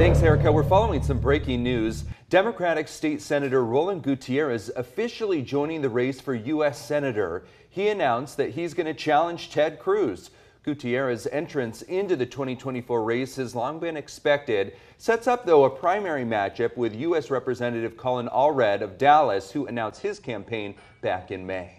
Thanks, Erica. We're following some breaking news. Democratic State Senator Roland Gutierrez officially joining the race for U.S. Senator. He announced that he's going to challenge Ted Cruz. Gutierrez's entrance into the 2024 race has long been expected. Sets up, though, a primary matchup with U.S. Representative Colin Allred of Dallas, who announced his campaign back in May.